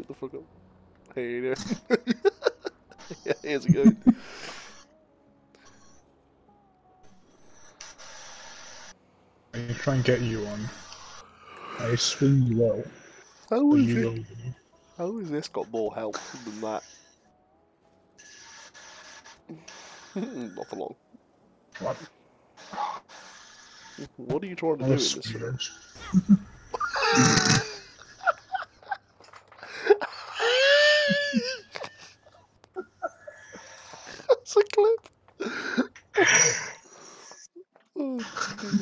Shut the fuck up. Hey there. yeah, how's it going? I try and get you on. I swing low. How but you it? How has this got more health than that? Not for long. What? What are you trying to do Oh, in this? it's a clip.